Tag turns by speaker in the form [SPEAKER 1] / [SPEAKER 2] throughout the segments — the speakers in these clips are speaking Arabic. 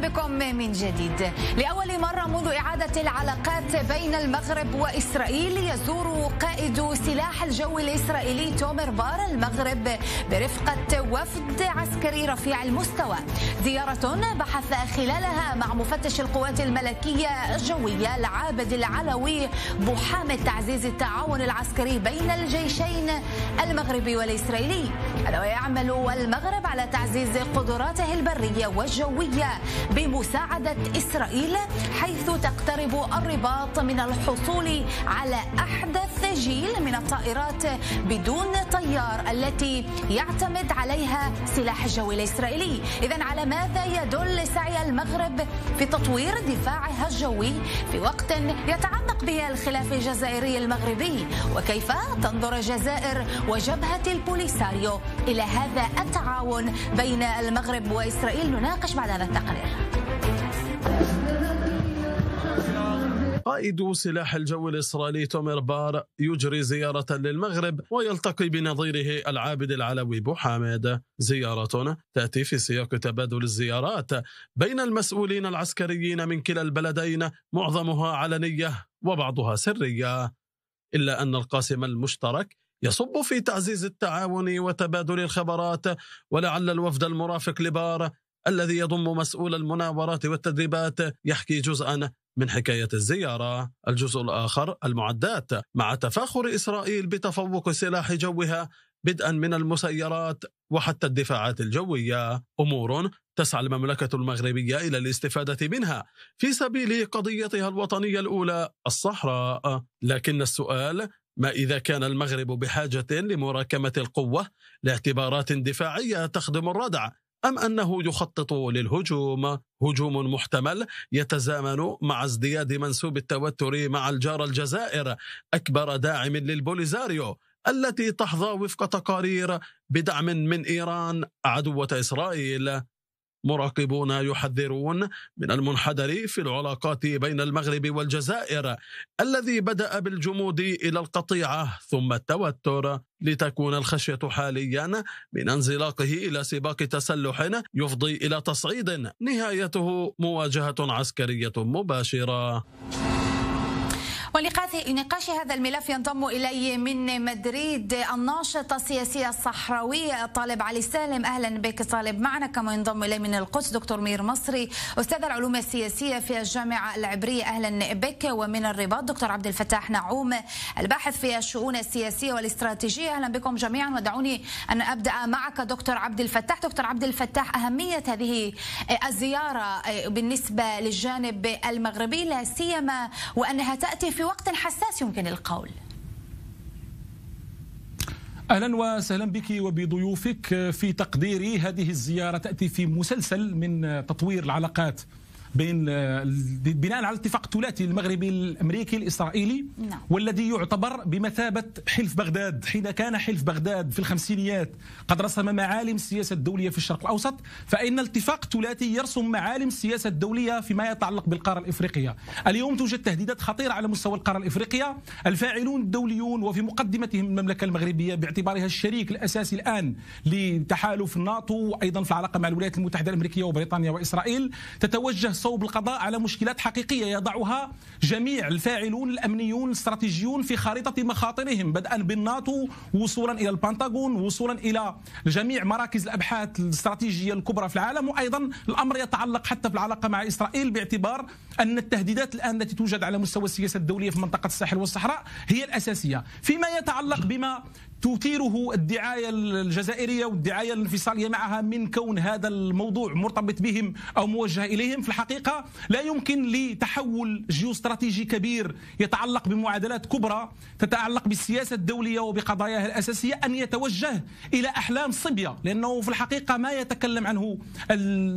[SPEAKER 1] بكم من جديد. لأول مرة منذ إعادة العلاقات بين المغرب وإسرائيل يزور قائد سلاح الجو الإسرائيلي تومر بار المغرب برفقة وفد عسكري رفيع المستوى. زيارة بحث خلالها مع مفتش القوات الملكية الجوية العابد العلوي بحامد تعزيز التعاون العسكري بين الجيشين المغربي والإسرائيلي. ويعمل المغرب على تعزيز قدراته البرية والجوية. بمساعدة إسرائيل حيث تقترب الرباط من الحصول على أحدث جيل من الطائرات بدون طيار التي يعتمد عليها سلاح الجو الإسرائيلي. إذا على ماذا يدل سعي المغرب في تطوير دفاعها الجوي في وقت يتعمق به الخلاف الجزائري المغربي؟ وكيف تنظر الجزائر وجبهة البوليساريو إلى هذا التعاون بين المغرب وإسرائيل؟ نناقش بعد هذا التقرير.
[SPEAKER 2] قائد سلاح الجو الإسرائيلي تومر بار يجري زيارة للمغرب ويلتقي بنظيره العابد العلوي بوحامد زيارة تأتي في سياق تبادل الزيارات بين المسؤولين العسكريين من كلا البلدين معظمها علنية وبعضها سرية. إلا أن القاسم المشترك يصب في تعزيز التعاون وتبادل الخبرات ولعل الوفد المرافق لبار الذي يضم مسؤول المناورات والتدريبات يحكي جزءا من حكاية الزيارة الجزء الآخر المعدات مع تفاخر إسرائيل بتفوق سلاح جوها بدءا من المسيرات وحتى الدفاعات الجوية. أمور تسعى المملكة المغربية إلى الاستفادة منها في سبيل قضيتها الوطنية الأولى الصحراء. لكن السؤال ما إذا كان المغرب بحاجة لمراكمة القوة لاعتبارات دفاعية تخدم الردع؟ أم أنه يخطط للهجوم؟ هجوم محتمل. يتزامن مع ازدياد منسوب التوتر مع الجار الجزائر. أكبر داعم للبوليزاريو التي تحظى وفق تقارير بدعم من إيران عدوة إسرائيل. مراقبون يحذرون من المنحدر في العلاقات بين المغرب والجزائر الذي بدأ بالجمود إلى القطيعة ثم التوتر لتكون الخشية حاليا من انزلاقه إلى سباق تسلح يفضي إلى تصعيد. نهايته مواجهة عسكرية مباشرة.
[SPEAKER 1] ونقاش هذا الملف ينضم إلي من مدريد الناشط السياسي الصحراوي الطالب علي سالم. أهلا بك طالب معنا كما ينضم إلي من القدس دكتور مير مصري أستاذ العلوم السياسية في الجامعة العبرية. أهلا بك ومن الرباط. دكتور عبد الفتاح نعوم الباحث في الشؤون السياسية والاستراتيجية. أهلا بكم جميعا ودعوني أن أبدأ معك دكتور عبد الفتاح. دكتور عبد الفتاح أهمية هذه الزيارة بالنسبة للجانب المغربي لا سيما وأنها تأتي في وقت حساس يمكن القول.
[SPEAKER 3] أهلا وسهلا بك وبضيوفك في تقديري. هذه الزيارة تأتي في مسلسل من تطوير العلاقات. بين بناء على الاتفاق الثلاثي المغربي الأمريكي الإسرائيلي نعم. والذي يعتبر بمثابة حلف بغداد. حين كان حلف بغداد في الخمسينيات قد رسم معالم السياسة الدولية في الشرق الأوسط فإن الاتفاق الثلاثي يرسم معالم السياسة الدولية فيما يتعلق بالقارة الإفريقية. اليوم توجد تهديدات خطيرة على مستوى القارة الإفريقية. الفاعلون الدوليون وفي مقدمتهم المملكة المغربية باعتبارها الشريك الأساسي الآن لتحالف الناتو وأيضا في العلاقه مع الولايات المتحدة الأمريكية وبريطانيا وإسرائيل تتوجه صوب القضاء على مشكلات حقيقية يضعها جميع الفاعلون الأمنيون الاستراتيجيون في خارطة مخاطرهم بدءا بالناتو وصولا إلى البنتاغون وصولا إلى جميع مراكز الأبحاث الاستراتيجية الكبرى في العالم. وأيضا الأمر يتعلق حتى في العلاقة مع إسرائيل باعتبار أن التهديدات الآن التي توجد على مستوى السياسة الدولية في منطقة الساحل والصحراء هي الأساسية. فيما يتعلق بما تثيره الدعاية الجزائرية والدعاية الانفصالية معها من كون هذا الموضوع مرتبط بهم أو موجه إليهم. في الحقيقة لا يمكن لتحول جيوستراتيجي كبير يتعلق بمعادلات كبرى تتعلق بالسياسة الدولية وبقضاياها الأساسية أن يتوجه إلى أحلام صبية لأنه في الحقيقة ما يتكلم عنه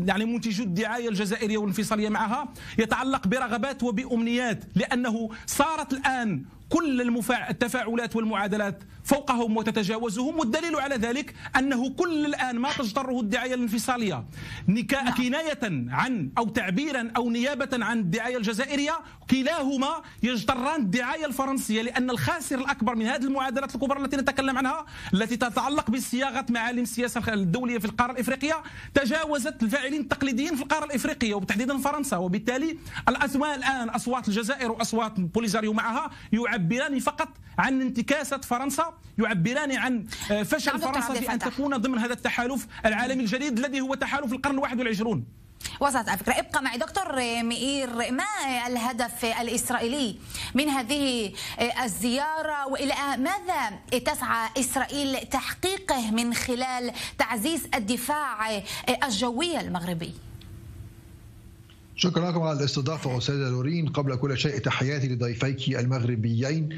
[SPEAKER 3] يعني منتجو الدعاية الجزائرية والانفصالية معها يتعلق برغبات وبأمنيات لأنه صارت الآن كل المفاع... التفاعلات والمعادلات فوقهم وتتجاوزهم والدليل على ذلك أنه كل الآن ما تجتره الدعاية الانفصالية نعم. كناية عن أو تعبيرا أو نيابة عن الدعاية الجزائرية كلاهما يجتران الدعاية الفرنسية لأن الخاسر الأكبر من هذه المعادلات الكبرى التي نتكلم عنها التي تتعلق بصياغة معالم السياسة الدولية في القارة الإفريقية تجاوزت الفاعلين التقليديين في القارة الإفريقية وبتحديدا فرنسا وبالتالي الأسماء الآن أصوات الجزائر وأصوات بوليزاريو معها يعبران فقط عن انتكاسة فرنسا يعبران عن آه، فشل فرنسا في أن تكون ضمن هذا التحالف العالمي الجديد الذي هو تحالف القرن الواحد والعشرون.
[SPEAKER 1] وصلت الفكرة ابقى معي دكتور مئير ما الهدف الإسرائيلي من هذه الزيارة وإلى ماذا تسعى إسرائيل تحقيقه من خلال تعزيز الدفاع الجوي المغربي؟
[SPEAKER 4] شكرا لكم على الاستضافة أستاذة لورين قبل كل شيء تحياتي لضيفيك المغربيين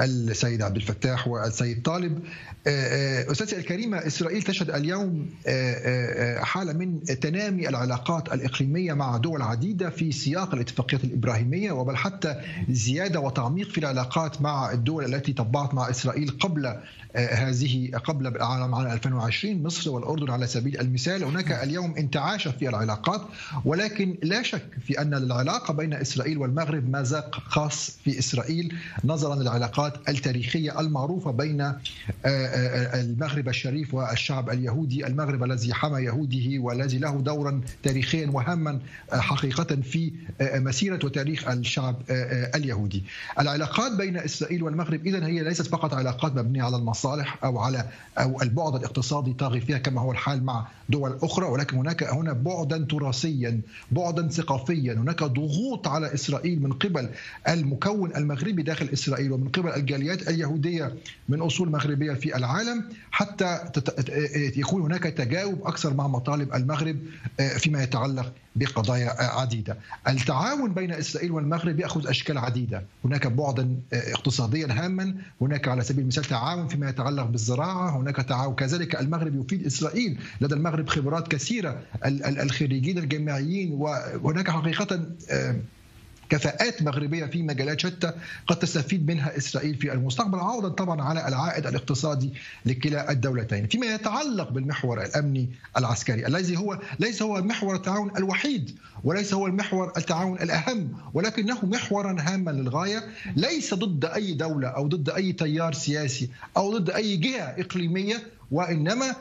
[SPEAKER 4] السيد عبد الفتاح والسيد طالب. آه، آه، أستاذتي الكريمة إسرائيل تشهد اليوم آه، حالة من تنامي العلاقات الإقليمية مع دول عديدة في سياق الاتفاقيات الإبراهيمية وبل حتى زيادة وتعميق في العلاقات مع الدول التي طبعت مع إسرائيل قبل هذه قبل العام عام 2020 مصر والأردن على سبيل المثال. هناك اليوم انتعاشة في العلاقات ولكن لا شك في أن العلاقة بين إسرائيل والمغرب مازق خاص في إسرائيل نظرا للعلاقات التاريخية المعروفة بين المغرب الشريف والشعب اليهودي المغرب الذي حمى يهوده والذي له دورا تاريخيا وهاما حقيقة في مسيرة وتاريخ الشعب اليهودي. العلاقات بين إسرائيل والمغرب إذا هي ليست فقط علاقات مبنية على المصالح أو على أو البعد الاقتصادي طاغي فيها كما هو الحال مع دول أخرى ولكن هناك هنا بعدا تراثيا بعدا ثقافيا هناك ضغوط على إسرائيل من قبل المكون المغربي داخل إسرائيل ومن قبل الجاليات اليهودية من أصول مغربية في العالم. حتى يكون هناك تجاوب أكثر مع مطالب المغرب آه، فيما يتعلق بقضايا عديدة. التعاون بين إسرائيل والمغرب يأخذ أشكال عديدة، هناك بعدا آه، اقتصاديا هاما، هناك على سبيل المثال تعاون فيما يتعلق بالزراعة، هناك تعاون. كذلك المغرب يفيد إسرائيل، لدى المغرب خبرات كثيرة الخريجين الجامعيين وهناك حقيقه آه، كفاءات مغربية في مجالات شتى قد تستفيد منها إسرائيل في المستقبل عوضا طبعا على العائد الاقتصادي لكلا الدولتين. فيما يتعلق بالمحور الأمني العسكري الذي هو ليس هو محور التعاون الوحيد وليس هو المحور التعاون الأهم ولكنه محورا هاما للغاية ليس ضد أي دولة أو ضد أي تيار سياسي أو ضد أي جهة إقليمية وإنما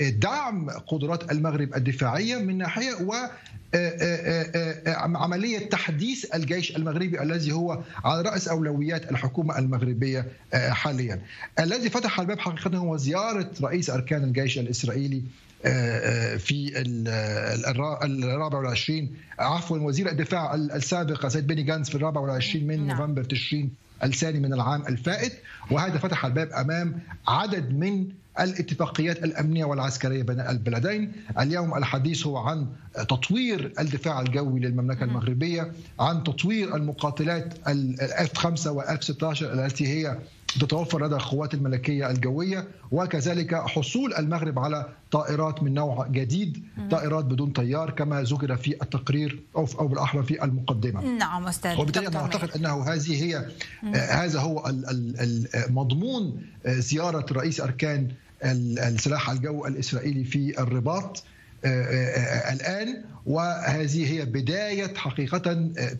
[SPEAKER 4] لدعم قدرات المغرب الدفاعية من ناحية و عملية تحديث الجيش المغربي الذي هو على رأس أولويات الحكومة المغربية حاليا. الذي فتح الباب حقيقه هو زيارة رئيس أركان الجيش الإسرائيلي في الرابع والعشرين عفوا وزير الدفاع السابق سيد بني جانس في الرابع والعشرين من نعم. نوفمبر تشرين الثاني من العام الفائت وهذا فتح الباب أمام عدد من الاتفاقيات الأمنية والعسكرية بين البلدين، اليوم الحديث هو عن تطوير الدفاع الجوي للمملكة المغربية، عن تطوير المقاتلات الاف 5 واف 16 التي هي تتوفر لدى القوات الملكية الجوية وكذلك حصول المغرب على طائرات من نوع جديد طائرات بدون طيار كما ذكر في التقرير أو أو بالأحرى في المقدمة.
[SPEAKER 1] نعم أستاذ.
[SPEAKER 4] وبالتالي أنا أعتقد أنه هذه هي هذا هو المضمون زيارة رئيس أركان السلاح الجو الإسرائيلي في الرباط. الآن وهذه هي بداية حقيقة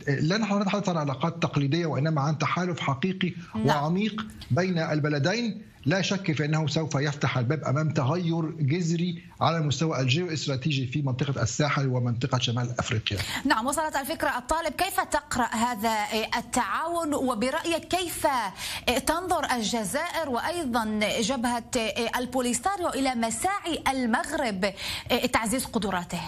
[SPEAKER 4] لا نحن نتحدث عن علاقات تقليدية وإنما عن تحالف حقيقي نعم. وعميق بين البلدين لا شك في أنه سوف يفتح الباب أمام تغير جذري على المستوى الجيو استراتيجي في منطقة الساحل ومنطقة شمال أفريقيا.
[SPEAKER 1] نعم وصلت الفكرة الطالب كيف تقرأ هذا التعاون وبرأيك كيف تنظر الجزائر وأيضا جبهة البوليساريو إلى مساعي المغرب تعزيز قدراته؟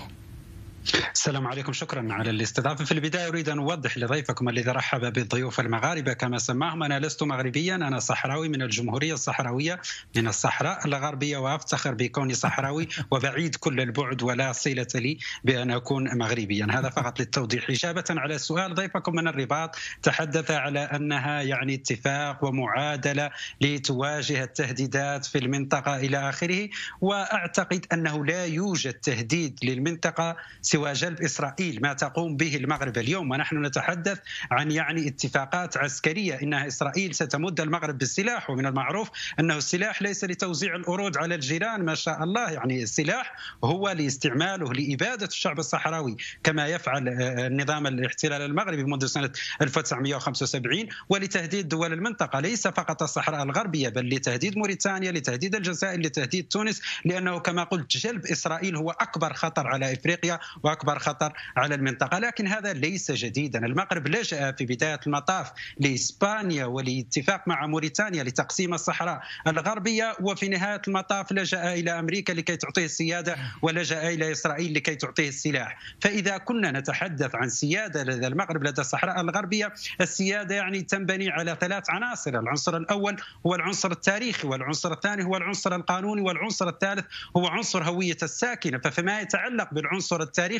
[SPEAKER 5] السلام عليكم شكرا على الاستضافة. في البداية أريد أن أوضح لضيفكم الذي رحب بالضيوف المغاربة. كما سماهم أنا لست مغربيا أنا صحراوي من الجمهورية الصحراوية من الصحراء الغربية وأفتخر بكوني صحراوي وبعيد كل البعد ولا صلة لي بأن أكون مغربيا. هذا فقط للتوضيح. إجابة على سؤال ضيفكم من الرباط تحدث على أنها يعني اتفاق ومعادلة لتواجه التهديدات في المنطقة إلى آخره وأعتقد أنه لا يوجد تهديد للمنطقة سوى جلب إسرائيل ما تقوم به المغرب اليوم. ونحن نتحدث عن يعني اتفاقات عسكرية إنها إسرائيل ستمد المغرب بالسلاح. ومن المعروف أنه السلاح ليس لتوزيع الأروج على الجيران ما شاء الله. يعني السلاح هو لاستعماله لإبادة الشعب الصحراوي كما يفعل آه، نظام الاحتلال المغربي منذ سنة 1975 ولتهديد دول المنطقة. ليس فقط الصحراء الغربية بل لتهديد موريتانيا لتهديد الجزائر لتهديد تونس لأنه كما قلت جلب إسرائيل هو أكبر خطر على إفريقيا. واكبر خطر على المنطقة. لكن هذا ليس جديدا. المغرب لجأ في بداية المطاف لإسبانيا ولاتفاق مع موريتانيا لتقسيم الصحراء الغربية وفي نهاية المطاف لجأ إلى أمريكا لكي تعطيه السيادة ولجأ إلى إسرائيل لكي تعطيه السلاح. فإذا كنا نتحدث عن سيادة لدى المغرب لدى الصحراء الغربية السيادة يعني تنبني على ثلاث عناصر العنصر الأول هو العنصر التاريخي والعنصر الثاني هو العنصر القانوني والعنصر الثالث هو عنصر هوية الساكنة. ففيما يتعلق بالعنصر التاريخي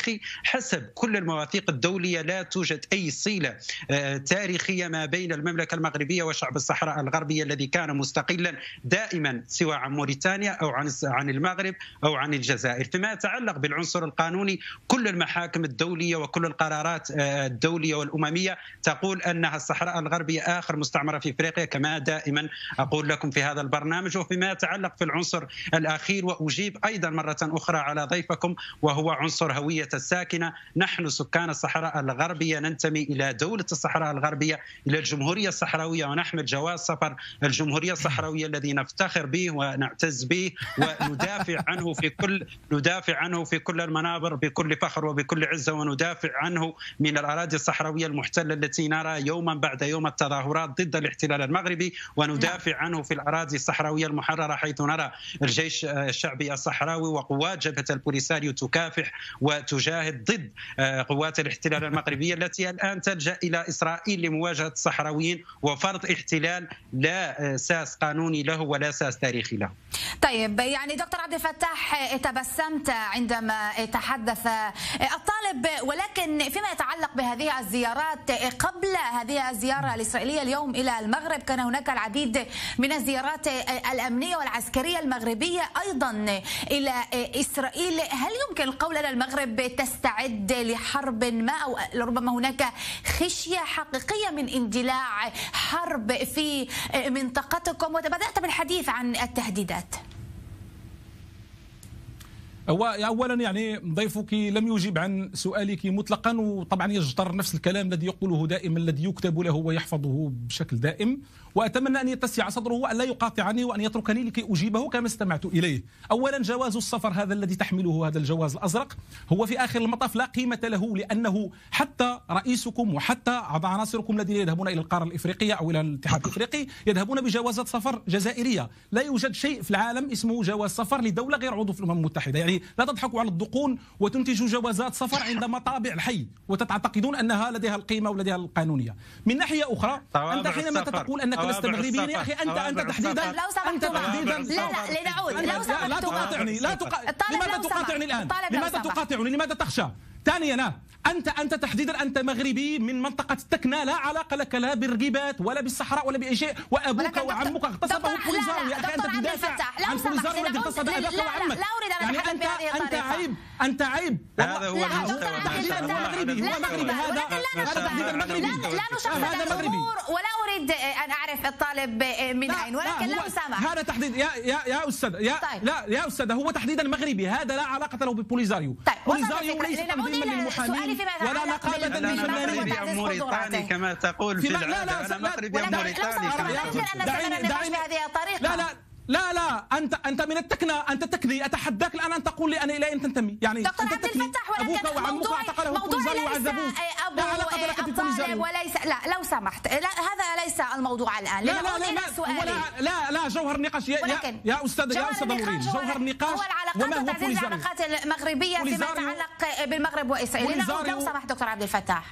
[SPEAKER 5] حسب كل المواثيق الدولية لا توجد أي صلة آه، تاريخية ما بين المملكة المغربية وشعب الصحراء الغربية الذي كان مستقلا دائما سواء عن موريتانيا أو عن عن المغرب أو عن الجزائر. فيما يتعلق بالعنصر القانوني كل المحاكم الدولية وكل القرارات آه، الدولية والأممية تقول أنها الصحراء الغربية آخر مستعمرة في إفريقيا كما دائما أقول لكم في هذا البرنامج. وفيما يتعلق في العنصر الأخير وأجيب أيضا مرة أخرى على ضيفكم وهو عنصر هويه الساكنة. نحن سكان الصحراء الغربية ننتمي إلى دولة الصحراء الغربية إلى الجمهورية الصحراوية ونحمل جواز سفر الجمهورية الصحراوية الذي نفتخر به ونعتز به وندافع عنه في كل ندافع عنه في كل المنابر بكل فخر وبكل عزة وندافع عنه من الأراضي الصحراوية المحتلة التي نرى يوما بعد يوم التظاهرات ضد الاحتلال المغربي وندافع عنه في الأراضي الصحراوية المحررة حيث نرى الجيش الشعبي الصحراوي وقوات جبهة البوليساريو تكافح وتجاهد ضد قوات الاحتلال المغربية التي الآن تلجأ إلى إسرائيل لمواجهة الصحراويين وفرض احتلال لا أساس قانوني له ولا أساس تاريخي له.
[SPEAKER 1] طيب يعني دكتور عبد الفتاح تبسمت عندما تحدث الطالب ولكن فيما يتعلق بهذه الزيارات قبل هذه الزيارة الإسرائيلية اليوم إلى المغرب كان هناك العديد من الزيارات الأمنية والعسكرية المغربية أيضا إلى إسرائيل هل يمكن القول أن المغرب تستعد لحرب ما أو ربما هناك خشية حقيقية من اندلاع حرب في منطقتكم وبدات بالحديث عن التهديدات.
[SPEAKER 3] هو اولا يعني ضيفك لم يجيب عن سؤالك مطلقا وطبعا يجتر نفس الكلام الذي يقوله دائما الذي يكتب له ويحفظه بشكل دائم. وأتمنى أن يتسع صدره وأن لا يقاطعني وأن يتركني لكي أجيبه كما استمعت إليه. اولا جواز السفر هذا الذي تحمله هذا الجواز الأزرق. هو في آخر المطاف لا قيمة له لأنه حتى رئيسكم وحتى عناصركم الذين يذهبون إلى القارة الإفريقية أو إلى الاتحاد الإفريقي يذهبون بجوازات سفر جزائرية، لا يوجد شيء في العالم اسمه جواز سفر لدولة غير عضو في الأمم المتحدة، يعني لا تضحكوا على الدقون وتنتجوا جوازات سفر عند مطابع الحي وتعتقدون أنها لديها القيمة ولديها القانونية. من ناحية أخرى أنت حينما تقول أنك لست مغربيا يا أخي انت أنت تحديدا
[SPEAKER 1] لو
[SPEAKER 3] أنت تحديدا
[SPEAKER 1] لا لا لنعود لو سمحت
[SPEAKER 3] لا تقاطعني لا تقا... لماذا تقاطعني الآن؟ لماذا تقاطعني؟ لماذا تخشى؟ ثانيا أنت أنت تحديدا أنت مغربي من منطقة التكنه لا علاقة لك لا بالرقبات ولا بالصحراء ولا بأي شيء. وأبوك وعمك اغتصبه بوليزارو يا أخي أنت تدافع عن بوليزارو الذي اغتصب أباك وعمك.
[SPEAKER 1] لا أريد أن
[SPEAKER 3] يعني أنت أنت عيب أنت عيب.
[SPEAKER 5] هذا هو
[SPEAKER 3] هذا مغربي. هو مغربي. هذا هذا تحديدا مغربي
[SPEAKER 1] لا نشخص الأمور ولا أريد أن أعرف الطالب من اين ولكن لو سمح
[SPEAKER 3] هذا تحديد. يا يا يا أستاذ يا لا يا أستاذ هو تحديدا مغربي هذا لا علاقة له ببوليزاريو. بوليزاريو ليس تنظيما للمحامين. ولا نقابه
[SPEAKER 5] للفنانين موريتاني كما تقول في العاده أنا مغربي موريتاني
[SPEAKER 1] دعيني دعيني بهذه الطريقة
[SPEAKER 3] لا لا لا لا أنت أنت من التكنه أنت تكني أتحداك الآن أن تقول لي أنا إلى أين تنتمي؟ يعني
[SPEAKER 1] دكتور عبد الفتاح
[SPEAKER 3] وعمك اعتقله
[SPEAKER 1] موضوعي
[SPEAKER 3] وعذبوك
[SPEAKER 1] أبو
[SPEAKER 3] لا علاقة
[SPEAKER 1] الطالب وليس لا لو سمحت. لا هذا ليس الموضوع الآن.
[SPEAKER 3] لا لا لا لا لا لا, لا جوهر النقاش. يا, يا,
[SPEAKER 1] ولكن
[SPEAKER 3] يا أستاذ يا أستاذ نورين. جوهر النقاش
[SPEAKER 1] هو العلاقات
[SPEAKER 3] وما هو
[SPEAKER 1] العلاقات المغربية فيما يتعلق بالمغرب وإسرائيل. لو سمحت دكتور عبد الفتاح.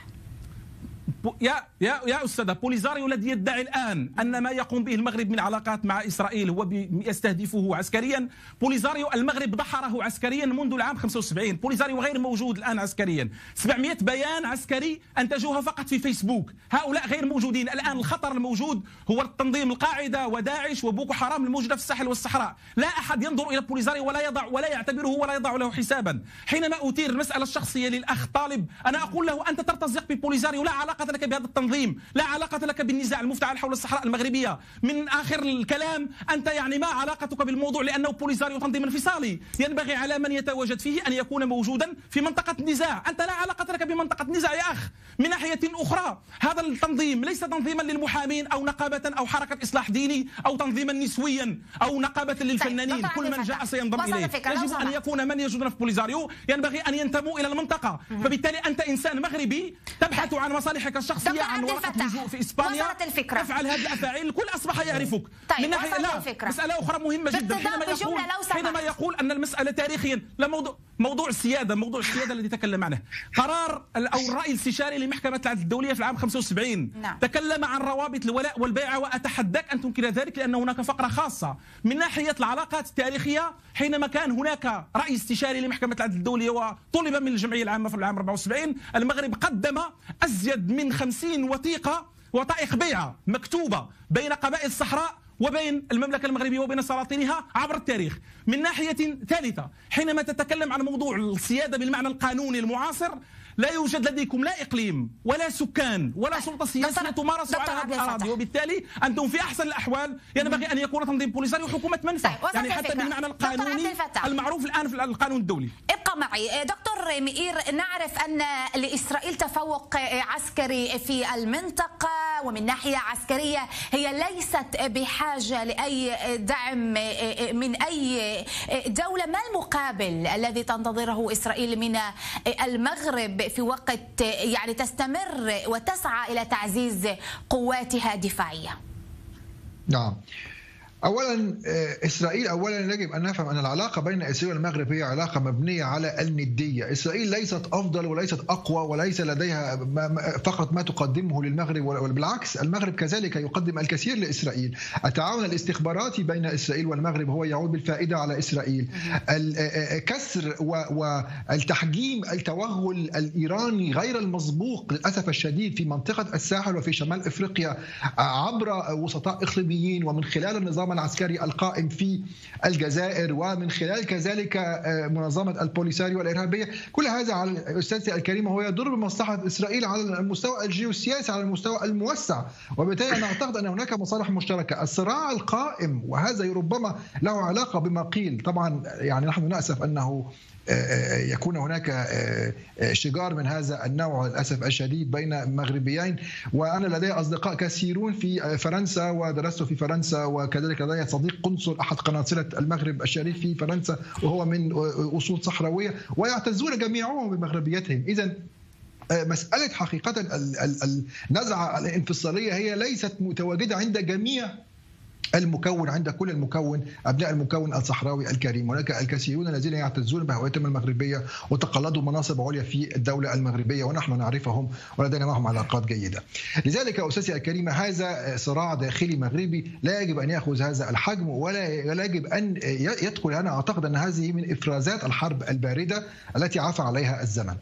[SPEAKER 3] يا يا يا أستاذ بوليزاريو الذي يدعي الآن أن ما يقوم به المغرب من علاقات مع إسرائيل هو يستهدفه عسكريا. بوليزاريو المغرب دحره عسكريا منذ العام 75 بوليزاريو غير موجود الآن عسكريا. 700 بيان عسكري أنتجوها فقط في فيسبوك. هؤلاء غير موجودين. الآن الخطر الموجود هو التنظيم القاعدة وداعش وبوكو حرام الموجوده في الساحل والصحراء. لا أحد ينظر إلى بوليزاريو ولا يضع ولا يعتبره ولا يضع له حسابا. حينما أثير المسألة الشخصية للأخ طالب أنا أقول له أنت ترتزق ببوليزاريو. لا علاقة لك بهذا التنظيم لا علاقة لك بالنزاع المفتعل حول الصحراء المغربية. من آخر الكلام أنت يعني ما علاقتك بالموضوع لأنه بوليزاريو تنظيم انفصالي. ينبغي على من يتواجد فيه أن يكون موجودا في منطقة النزاع أنت لا علاقة لك بمنطقة النزاع يا أخ. من ناحية أخرى هذا التنظيم ليس تنظيما للمحامين أو نقابة أو حركة إصلاح ديني أو تنظيما نسويا أو نقابة للفنانين. كل من جاء سينضم إليه. يجب أن يكون من يوجدون في بوليزاريو. ينبغي أن ينتموا إلى المنطقة. فبالتالي أنت إنسان مغربي تبحث عن مصالحك الشخصيه عن ورقه لجوء في إسبانيا
[SPEAKER 1] الفكرة.
[SPEAKER 3] افعل هذه الأفاعيل الكل أصبح يعرفك
[SPEAKER 1] طيب
[SPEAKER 3] من ناحية
[SPEAKER 1] وصلت
[SPEAKER 3] لا
[SPEAKER 1] الفكرة.
[SPEAKER 3] مسألة أخرى مهمة جدا حينما يقول. حينما يقول أن المسألة تاريخيا لا موضوع موضوع السيادة موضوع السيادة الذي تكلم عنه قرار أو الراي الاستشاري لمحكمة العدل الدولية في العام 75
[SPEAKER 1] نعم.
[SPEAKER 3] تكلم عن روابط الولاء والبيع وأتحداك ان تنكر ذلك لأن هناك فقرة خاصة من ناحية العلاقات التاريخية حينما كان هناك رأي استشاري لمحكمة العدل الدولية وطلب من الجمعية العامة في العام 74 المغرب قدم أزيد من 50 وثيقة وثائق بيعه مكتوبة بين قبائل الصحراء وبين المملكة المغربية وبين سلاطينها عبر التاريخ. من ناحية ثالثة حينما تتكلم عن موضوع السيادة بالمعنى القانوني المعاصر لا يوجد لديكم لا إقليم ولا سكان ولا سلطة سياسية تمارس على هذه الأراضي. وبالتالي أنتم في أحسن الأحوال ينبغي أن يكون تنظيم بوليساري وحكومة منفى
[SPEAKER 1] طيب،
[SPEAKER 3] يعني حتى. بالمعنى القانوني. المعروف الآن في القانون الدولي
[SPEAKER 1] ابقى معي دكتور مئير نعرف أن لإسرائيل تفوق عسكري في المنطقة ومن ناحية عسكرية هي ليست بحاجة لأي دعم من أي دولة. ما المقابل الذي تنتظره إسرائيل من المغرب في وقت يعني تستمر وتسعى إلى تعزيز قواتها الدفاعية؟
[SPEAKER 4] نعم. اولا آه، إسرائيل اولا يجب أن نفهم أن العلاقة بين إسرائيل والمغرب هي علاقة مبنية على الندية، إسرائيل ليست أفضل وليست أقوى وليس لديها فقط ما تقدمه للمغرب بالعكس المغرب كذلك يقدم الكثير لإسرائيل، التعاون الاستخباراتي بين إسرائيل والمغرب هو يعود بالفائدة على إسرائيل، آه، آه، كسر والتحجيم التوغل الإيراني غير المسبوق للأسف الشديد في منطقة الساحل وفي شمال إفريقيا عبر وسطاء إقليميين ومن خلال النظام العسكري القائم في الجزائر ومن خلال كذلك منظمة البوليساريو الارهابيه كل هذا على استاذتي الكريمه هو يضر بمصلحة إسرائيل على المستوى الجيوسياسي على المستوى الموسع. وبالتالي أنا أعتقد أن هناك مصالح مشتركة. الصراع القائم وهذا ربما له علاقة بما قيل. طبعا يعني نحن ناسف أنه يكون هناك شجار من هذا النوع للأسف الشديد بين مغربيين وأنا لدي أصدقاء كثيرون في فرنسا ودرست في فرنسا وكذلك لدي صديق قنصل أحد قناصلة المغرب الشريف في فرنسا وهو من أصول صحراوية. ويعتزون جميعهم بمغربيتهم. اذا مسألة حقيقة النزعة الانفصالية هي ليست متواجدة عند جميع المكون عند كل المكون أبناء المكون الصحراوي الكريم. هناك الكثيرون الذين يعتزون بهويتهم المغربية وتقلدوا مناصب عليا في الدولة المغربية ونحن نعرفهم ولدينا معهم علاقات جيدة. لذلك أستاذي الكريمه هذا صراع داخلي مغربي لا يجب أن يأخذ هذا الحجم ولا يجب أن يدخل. أنا أعتقد أن هذه من إفرازات الحرب الباردة التي عفى عليها الزمن.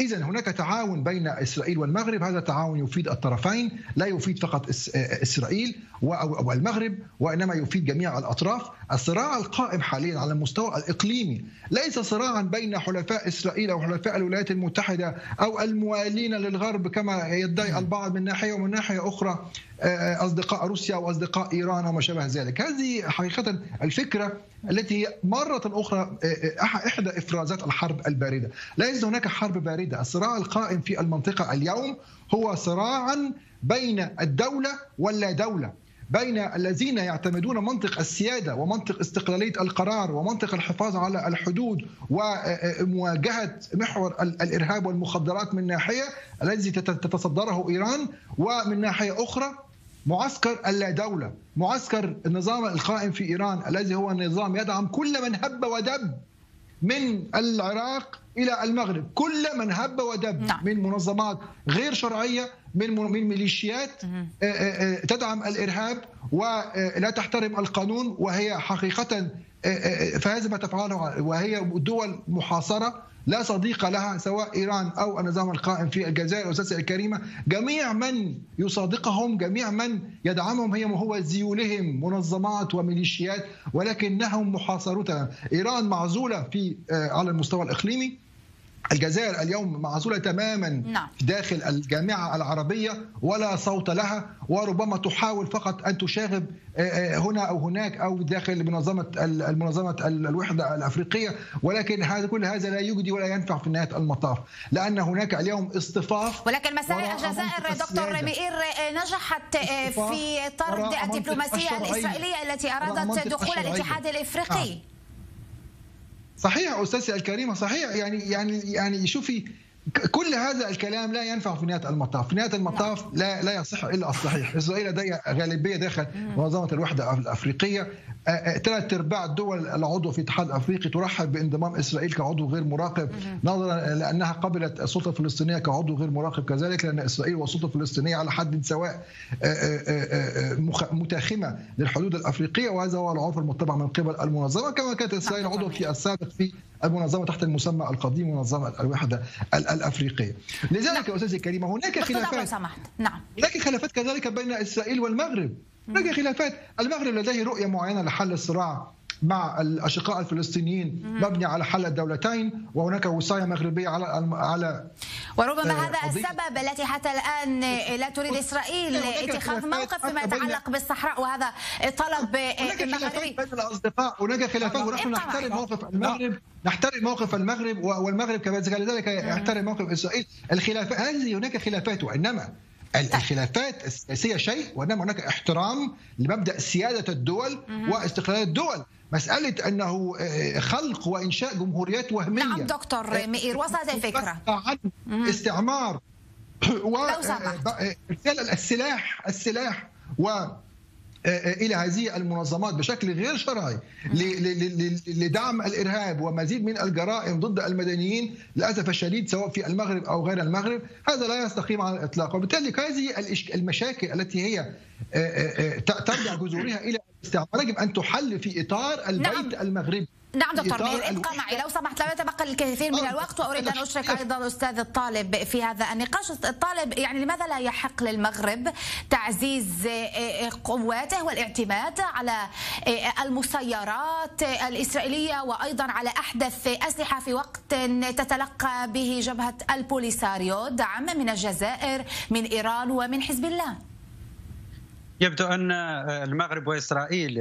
[SPEAKER 4] اذا هناك تعاون بين إسرائيل والمغرب. هذا التعاون يفيد الطرفين لا يفيد فقط إسرائيل أو المغرب وإنما يفيد جميع الأطراف، الصراع القائم حاليا على المستوى الإقليمي ليس صراعا بين حلفاء إسرائيل أو حلفاء الولايات المتحدة أو الموالين للغرب كما يدعي البعض من ناحية ومن ناحية أخرى أصدقاء روسيا واصدقاء إيران وما شابه ذلك، هذه حقيقة الفكرة التي هي مرة أخرى إحدى إفرازات الحرب الباردة، ليس هناك حرب باردة، الصراع القائم في المنطقة اليوم هو صراعا بين الدولة واللا دولة، بين الذين يعتمدون منطق السيادة ومنطق استقلالية القرار ومنطق الحفاظ على الحدود ومواجهة محور الإرهاب والمخدرات من ناحية الذي تتصدره إيران ومن ناحية أخرى معسكر اللا دولة معسكر النظام القائم في إيران الذي هو نظام يدعم كل من هب ودب. من العراق إلى المغرب كل من هب ودب
[SPEAKER 1] نعم.
[SPEAKER 4] من منظمات غير شرعية من من ميليشيات آه، آه، آه، تدعم الإرهاب ولا تحترم القانون وهي حقيقة فهذا ما تفعله وهي دول محاصرة لا صديق لها سواء إيران أو النظام القائم في الجزائر استاذتي الكريمة. جميع من يصادقهم جميع من يدعمهم هي هو زيولهم منظمات وميليشيات ولكنهم محاصرون. تماما إيران معزولة في آه، على المستوى الإقليمي. الجزائر اليوم معزولة تماما
[SPEAKER 1] نعم.
[SPEAKER 4] داخل الجامعة العربية ولا صوت لها وربما تحاول فقط أن تشاغب آه، آه، هنا أو هناك أو داخل منظمة المنظمة الوحدة الأفريقية ولكن هذا كل هذا لا يجدي ولا ينفع في نهاية المطاف لأن هناك اليوم اصطفاف
[SPEAKER 1] ولكن
[SPEAKER 4] وراء
[SPEAKER 1] الجزائر دكتور. مئير نجحت في طرد
[SPEAKER 4] الشرعية.
[SPEAKER 1] الإسرائيلية التي
[SPEAKER 4] منطقة
[SPEAKER 1] دخول. الاتحاد الإفريقي
[SPEAKER 4] صحيح استاذتي الكريمه صحيح. يعني يعني يعني شوفي كل هذا الكلام لا ينفع في نهاية المطاف، في نهاية المطاف لا لا يصح إلا الصحيح، إسرائيل لديها غالبية داخل منظمة الوحدة الأفريقية، ثلاث أرباع الدول العضو في الاتحاد الأفريقي ترحب بانضمام إسرائيل كعضو غير مراقب نظرا لأنها قبلت السلطة الفلسطينية كعضو غير مراقب كذلك لأن إسرائيل والسلطة الفلسطينية على حد سواء متاخمة للحدود الأفريقية وهذا هو العرف المتبع من قبل المنظمة كما كانت إسرائيل عضو في السابق في المنظمة تحت المسمى القديم منظمة الوحدة ال- الأفريقية. لذلك يا أستاذي الكريمه هناك خلافات.
[SPEAKER 1] سمحت. نعم.
[SPEAKER 4] هناك خلافات كذلك بين إسرائيل والمغرب. هناك خلافات. المغرب لديه رؤية معينة لحل الصراع مع الأشقاء الفلسطينيين مبني على حل الدولتين وهناك وصاية مغربية على الم- على
[SPEAKER 1] وربما
[SPEAKER 4] آه،
[SPEAKER 1] هذا
[SPEAKER 4] قضية-
[SPEAKER 1] السبب التي حتى الآن لا تريد
[SPEAKER 4] إسرائيل
[SPEAKER 1] اتخاذ موقف فيما يتعلق بالصحراء وهذا طلب
[SPEAKER 4] هناك
[SPEAKER 1] مغربي
[SPEAKER 4] خلافات بين الأصدقاء هناك خلافات ونحن. نحترم موقف المغرب نحترم موقف المغرب والمغرب كذلك يحترم موقف إسرائيل. الخلافات هذه هناك خلافات وإنما الخلافات السياسية شيء وإنما هناك احترام لمبدأ سيادة الدول واستقلال الدول. مسألة أنه آه، خلق وإنشاء جمهوريات وهمية.
[SPEAKER 1] نعم دكتور مئير وصلت
[SPEAKER 4] الفكرة. استعمار. و. آه، السلاح السلاح و إلى هذه المنظمات بشكل غير شرعي لدعم الإرهاب ومزيد من الجرائم ضد المدنيين للأسف الشديد سواء في المغرب أو غير المغرب. هذا لا يستقيم على الإطلاق. وبالتالي هذه المشاكل التي هي آه، آه، آه، ترجع جذورها إلى الاستعمار يجب أن تحل في إطار البيت المغربي.
[SPEAKER 1] نعم دكتور مير ابقى. معي. لو سمحت لا يتبقى الكثير من
[SPEAKER 4] آه،
[SPEAKER 1] الوقت وأريد أن أشرك أيضا الاستاذ الطالب في هذا النقاش. الطالب يعني لماذا لا يحق للمغرب تعزيز آه، قواته والإعتماد على آه، المسيرات الإسرائيلية وأيضا على أحدث أسلحة في وقت تتلقى به جبهة البوليساريو؟ دعم من الجزائر من إيران ومن حزب الله.
[SPEAKER 5] يبدو أن المغرب وإسرائيل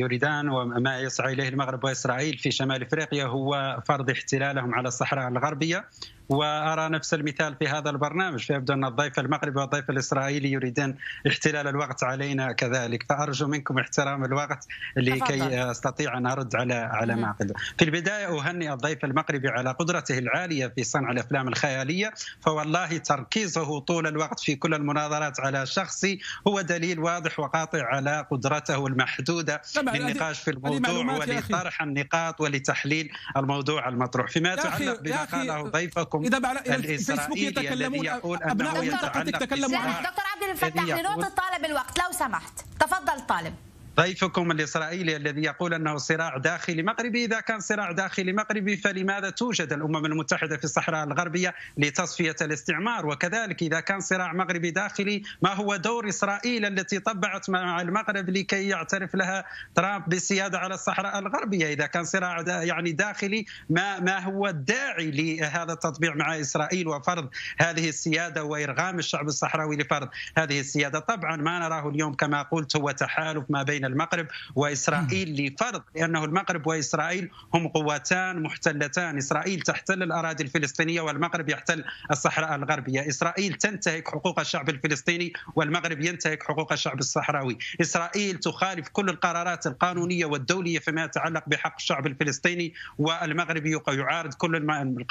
[SPEAKER 5] يريدان وما يسعى إليه المغرب وإسرائيل في شمال إفريقيا هو فرض احتلالهم على الصحراء الغربية. وأرى نفس المثال في هذا البرنامج فيبدو أن الضيف المغربي والضيف الإسرائيلي يريدان احتلال الوقت علينا كذلك. فأرجو منكم احترام الوقت لكي. أستطيع أن أرد على على ما قلت. في البداية أهنئ الضيف المغربي على قدرته العالية في صنع الأفلام الخيالية فوالله تركيزه طول الوقت في كل المناظرات على شخصي. هو دليل واضح وقاطع على قدرته المحدودة
[SPEAKER 3] طبعاً،
[SPEAKER 5] في النقاش في
[SPEAKER 3] هذه
[SPEAKER 5] الموضوع. ولطرح النقاط ولتحليل الموضوع المطروح. فيما يتعلق بما قاله ضيفكم
[SPEAKER 3] إذا على الفيسبوك
[SPEAKER 5] الإسرائيلي الذي
[SPEAKER 3] يتكلمون
[SPEAKER 5] أنه
[SPEAKER 3] منطقتك
[SPEAKER 5] بالصراع
[SPEAKER 1] دكتور عبد الفتاح لنعطي الطالب الوقت لو سمحت. تفضل طالب.
[SPEAKER 5] ضيفكم الإسرائيلي الذي يقول أنه صراع داخلي مغربي. إذا كان صراع داخلي مغربي فلماذا توجد الأمم المتحدة في الصحراء الغربية لتصفية الاستعمار؟ وكذلك إذا كان صراع مغربي داخلي ما هو دور إسرائيل التي طبعت مع المغرب لكي يعترف لها ترامب بالسياده على الصحراء الغربية؟ إذا كان صراع دا يعني داخلي ما ما هو الداعي لهذا التطبيع مع إسرائيل وفرض هذه السيادة وإرغام الشعب الصحراوي لفرض هذه السيادة؟ طبعا ما نراه اليوم كما قلت هو تحالف ما بين المغرب وإسرائيل لفرض لأنه المغرب وإسرائيل هم قوتان محتلتان، إسرائيل تحتل الأراضي الفلسطينية والمغرب يحتل الصحراء الغربية، إسرائيل تنتهك حقوق الشعب الفلسطيني والمغرب ينتهك حقوق الشعب الصحراوي، إسرائيل تخالف كل القرارات القانونية والدولية فيما يتعلق بحق الشعب الفلسطيني والمغرب يعارض كل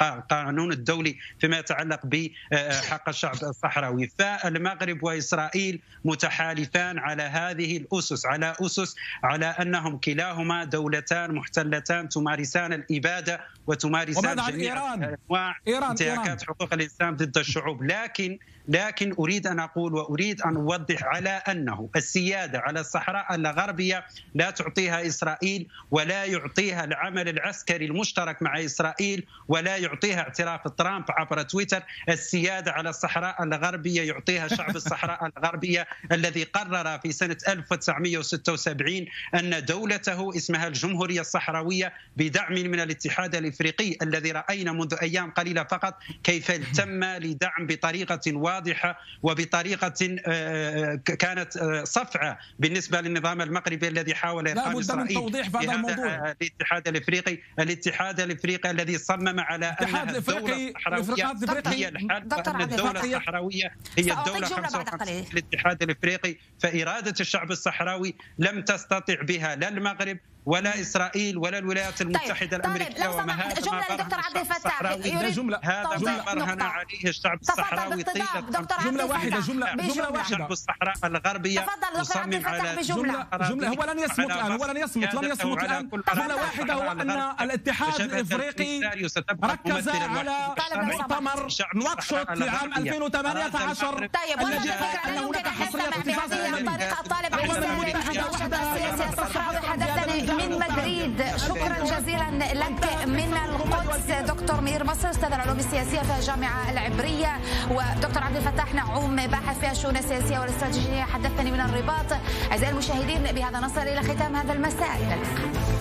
[SPEAKER 5] القانون الدولي فيما يتعلق بحق الشعب الصحراوي، فالمغرب وإسرائيل متحالفان على هذه الأسس، على اسس على أنهم كلاهما دولتان محتلتان تمارسان الإبادة وتمارس جميع انواع انتهاكات حقوق الإنسان ضد الشعوب. لكن لكن أريد أن أقول وأريد أن أوضح على أنه السيادة على الصحراء الغربية لا تعطيها إسرائيل ولا يعطيها العمل العسكري المشترك مع إسرائيل ولا يعطيها اعتراف ترامب عبر تويتر. السيادة على الصحراء الغربية يعطيها شعب الصحراء الغربية الذي قرر في سنة 1976 أن دولته اسمها الجمهورية الصحراوية بدعم من الاتحاد الإفريقي الذي رأينا منذ أيام قليلة فقط كيف تم لدعم بطريقة واضحة وبطريقة آه، كانت آه، صفعة بالنسبة للنظام المغربي الذي حاول
[SPEAKER 3] ارهاب اسرائيل من توضيح في هذا الموضوع.
[SPEAKER 5] الاتحاد الإفريقي الاتحاد الإفريقي الذي صمم على ان الدولة الصحراوية هي الحل وان الدولة الصحراوية هي الدولة 55 الاتحاد الإفريقي فإرادة الشعب الصحراوي لم تستطع بها لا المغرب ولا إسرائيل ولا الولايات طيب، المتحدة طيب. الأمريكية
[SPEAKER 1] طيب. وما هذا جملة دكتور عبد الفتاح.
[SPEAKER 3] يريد جملة
[SPEAKER 5] هذا ما برهن عليه الشعب الصحراوي.
[SPEAKER 3] طيله جملة واحدة جملة جملة واحدة.
[SPEAKER 5] شعب الصحراء الغربية
[SPEAKER 1] مصمم على جملة
[SPEAKER 3] جمله هو لن يصمت الآن هو لن يصمت لن يصمت الآن. جملة واحدة هو ان الاتحاد الإفريقي ركز على مؤتمر نواكشوط لعام 2018
[SPEAKER 1] طيب الذي ان هناك حصرية اقتصاديه الطريقة الطالب حدثني من مدريد. شكرا جزيلا لك. من القدس دكتور مير مصر أستاذ العلوم السياسية في الجامعة العبرية. ودكتور عبد الفتاح نعوم باحث في الشؤون السياسية والاستراتيجية. حدثني من الرباط. أعزائي المشاهدين بهذا نصل إلى ختام هذا المساء. إلى اللقاء.